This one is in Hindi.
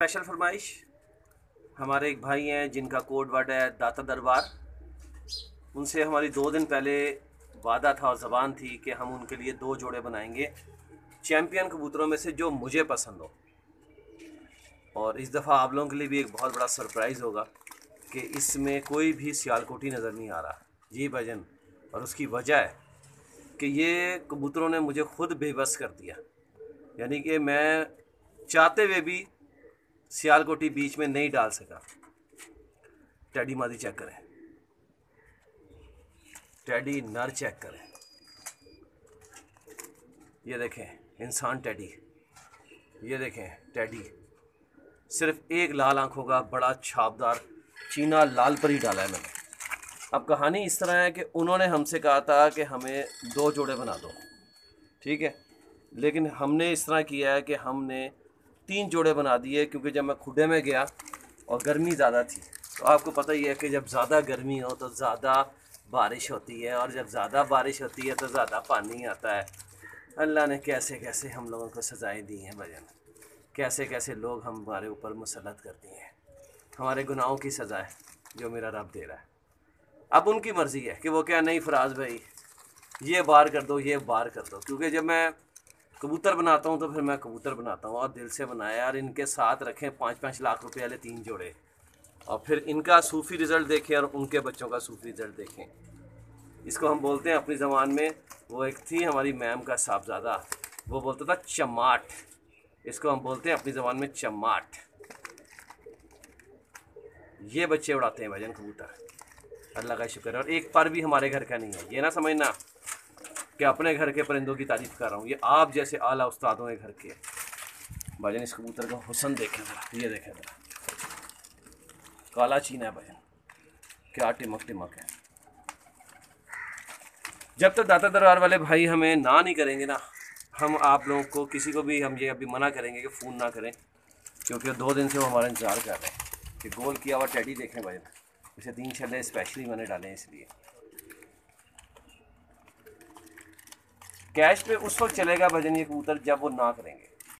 स्पेशल फरमाइश। हमारे एक भाई हैं जिनका कोड वर्ड है दाता दरबार। उनसे हमारी दो दिन पहले वादा था और ज़बान थी कि हम उनके लिए दो जोड़े बनाएँगे चैम्पियन कबूतरों में से जो मुझे पसंद हो। और इस दफ़ा आप लोगों के लिए भी एक बहुत बड़ा सरप्राइज़ होगा कि इसमें कोई भी सियालकोटी नज़र नहीं आ रहा। जी भजन और उसकी वजह है कि ये कबूतरों ने मुझे खुद बेबस कर दिया। यानी कि मैं चाहते हुए भी सियालकोटी बीच में नहीं डाल सका। टैडी मादी चेक करें। टैडी नर चेक करें। ये देखें, इंसान टैडी। ये देखें, टैडी। सिर्फ़ एक लाल आँखों का बड़ा छापदार, चीना लाल पर ही डाला है मैंने। अब कहानी इस तरह है कि उन्होंने हमसे कहा था कि हमें दो जोड़े बना दो। ठीक है? लेकिन हमने इस तरह किया है कि हमने तीन जोड़े बना दिए क्योंकि जब मैं खुडे में गया और गर्मी ज़्यादा थी तो आपको पता ही है कि जब ज़्यादा गर्मी हो तो ज़्यादा बारिश होती है और जब ज़्यादा बारिश होती है तो ज़्यादा पानी आता है। अल्लाह ने कैसे कैसे हम लोगों को सजाएँ दी हैं भजन। कैसे कैसे लोग हमारे ऊपर मुसलत करती हैं। हमारे गुनाहों की सज़ा है जो मेरा रब दे रहा है। अब उनकी मर्ज़ी है कि वो क्या, नहीं फराज भाई, ये बार कर दो, ये बार कर दो। क्योंकि जब मैं कबूतर बनाता हूँ तो फिर मैं कबूतर बनाता हूँ। और दिल से बनाया और इनके साथ रखें पाँच पाँच लाख रुपए वाले तीन जोड़े। और फिर इनका सूफ़ी रिज़ल्ट देखें और उनके बच्चों का सूफ़ी रिज़ल्ट देखें। इसको हम बोलते हैं अपनी ज़बान में, वो एक थी हमारी मैम का साहबजादा। वो बोलता था चमाट। इसको हम बोलते हैं अपनी ज़बान में चमाट। ये बच्चे उड़ाते हैं भजन कबूतर। अल्लाह का शुक्र है। और एक पर भी हमारे घर का नहीं है। ये ना समझना कि अपने घर के परिंदों की तारीफ़ कर रहा हूँ। ये आप जैसे आला उस्तादों के घर के भजन इस कबूतर का हुसन देखें ज़रा। ये देखें ज़रा। काला चीना है भजन क्या टिमक टिमक है। जब तक दाता दरबार वाले भाई हमें ना नहीं करेंगे ना, हम आप लोगों को किसी को भी हम ये अभी मना करेंगे कि फ़ोन ना करें, क्योंकि दो दिन से वो हमारा इंतज़ार कर रहे हैं कि गोल किया हुआ टेडी देखें भाई इसे तीन छल्ले स्पेशली मैंने डाले हैं इसलिए। कैश पे उस वक्त चलेगा भजन ये कबूतर जब वो ना करेंगे।